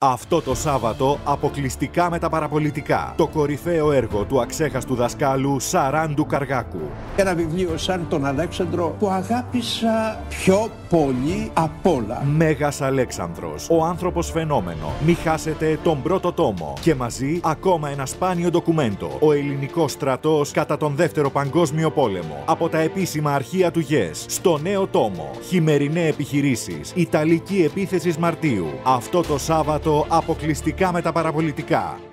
Αυτό το Σάββατο αποκλειστικά με τα παραπολιτικά. Το κορυφαίο έργο του αξέχαστου δασκάλου Σαράντου Καργάκου. Ένα βιβλίο σαν τον Αλέξανδρο που αγάπησα πιο πολύ απ' όλα. Μέγας Αλέξανδρος, ο άνθρωπος φαινόμενο. Μη χάσετε τον πρώτο τόμο. Και μαζί ακόμα ένα σπάνιο ντοκουμέντο. Ο ελληνικός στρατός κατά τον δεύτερο παγκόσμιο πόλεμο. Από τα επίσημα αρχεία του ΓΕΣ. Στο νέο τόμο. Χειμερινέ επιχειρήσεις. Ιταλική επίθεση Μαρτίου. Αυτό το Σάββατο αποκλειστικά με τα παραπολιτικά.